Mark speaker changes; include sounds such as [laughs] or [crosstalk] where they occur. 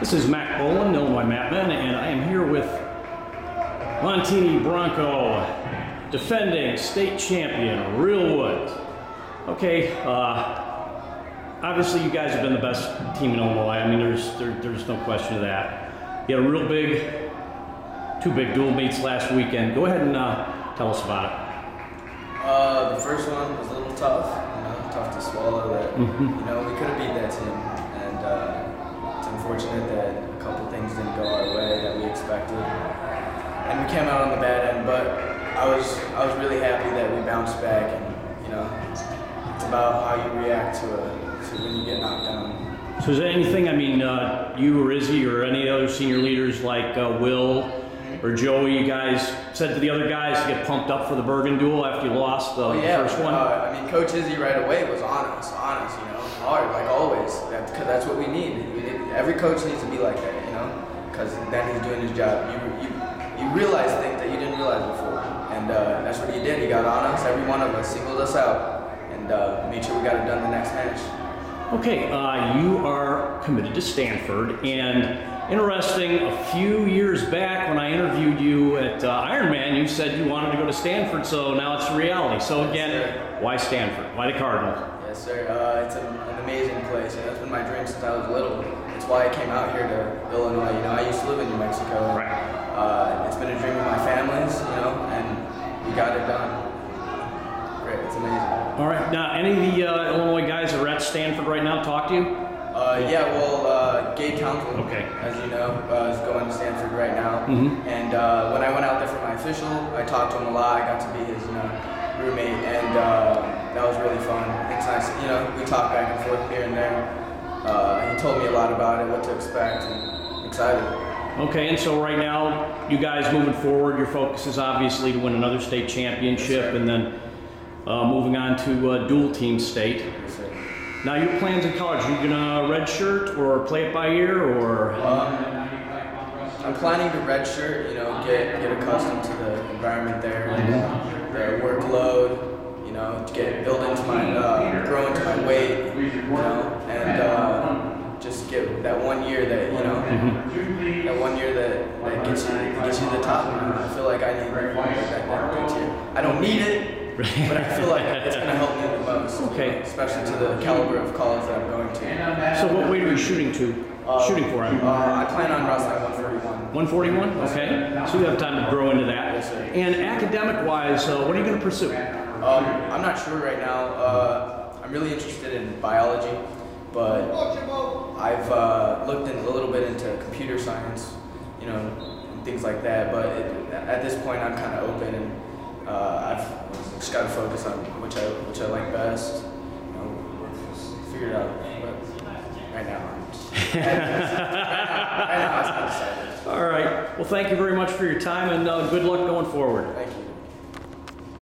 Speaker 1: This is Matt Bolen, Illinois Matmen, and I am here with Montini Bronco, defending state champion, Real Woods. Okay, uh, obviously you guys have been the best team in Illinois. I mean, there's there, there's no question of that. You had a real big, two big dual meets last weekend. Go ahead and uh, tell us about it.
Speaker 2: Uh, the first one was a little tough, you know, tough to swallow that,
Speaker 1: Mhm.
Speaker 2: you know, we could have beat that team. And uh, unfortunate that a couple things didn't go our way that we expected. And we came out on the bad end, but I was I was really happy that we bounced back and, you know, it's about how you react to a to when you get knocked down.
Speaker 1: So is there anything, I mean, uh, you or Izzy or any other senior leaders like uh, Will or Joey, you guys said to the other guys to get pumped up for the Bergen duel after you lost the
Speaker 2: Oh yeah,
Speaker 1: first one?
Speaker 2: Uh, I mean, Coach Izzy right away was on us, on us, you know, hard like always. That's because that's what we need. Every coach needs to be like that, you know, because then he's doing his job. You you you realize things that you didn't realize before, and uh, that's what he did. He got on us. Every one of us singled us out, and uh, made sure we got it done the next match.
Speaker 1: Okay, uh, you are committed to Stanford, and interesting, a few years back when I interviewed you at uh, Ironman, you said you wanted to go to Stanford, so now it's a reality. So again, why Stanford? Why the Cardinals?
Speaker 2: Yes, sir. Uh, it's an, an amazing place, and that's been my dream since I was little. It's why I came out here to Illinois. You know, I used to live in New Mexico.
Speaker 1: Right.
Speaker 2: Uh, it's been a dream of my family's, you know, and we got it done. Great, it's amazing.
Speaker 1: All right, now any of the uh, Illinois guys that are at Stanford right now talk to you?
Speaker 2: Uh, yeah, well, uh, Gabe Townsend,
Speaker 1: Okay.
Speaker 2: as you know, uh, is going to Stanford right now.
Speaker 1: Mm-hmm.
Speaker 2: And uh, when I went out there for my official, I talked to him a lot. I got to be his, you know, roommate, and you know, we talked back and forth here and there. Uh, he told me a lot about it, what to expect, and excited.
Speaker 1: Okay, and so right now, you guys moving forward, your focus is obviously to win another state championship
Speaker 2: Yes,
Speaker 1: and then uh, moving on to uh, dual team state.
Speaker 2: Yes.
Speaker 1: Now, your plans in college, are you gonna redshirt or play it by ear or?
Speaker 2: Um, I'm planning to redshirt, you know, get get accustomed to the environment there, the workload, you know, to get build into my uh, grow into my weight, you know, and uh, just get that one year that you know, that one year that, that gets you that gets you to the top. You? I feel like I need that that, that year. I don't need it, but I feel like it's gonna help me the most.
Speaker 1: Okay.
Speaker 2: especially to the caliber of college that I'm going to.
Speaker 1: So what weight are you shooting to? Shooting for him?
Speaker 2: Uh, I plan on wrestling 141.
Speaker 1: 141? Okay, so you have time to grow into that.
Speaker 2: Yes, sir.
Speaker 1: And academic-wise, uh, what are you gonna pursue?
Speaker 2: Um, I'm not sure right now. I'm really interested in biology, but I've uh, looked in a little bit into computer science, you know, and things like that. But it, at this point, I'm kind of open, and uh, I've just got to focus on which I which I like best. You know, figure it out. But right now, I'm just, [laughs] right now, right now, I'm not.
Speaker 1: All right, well, thank you very much for your time and uh, good luck going forward.
Speaker 2: Thank you.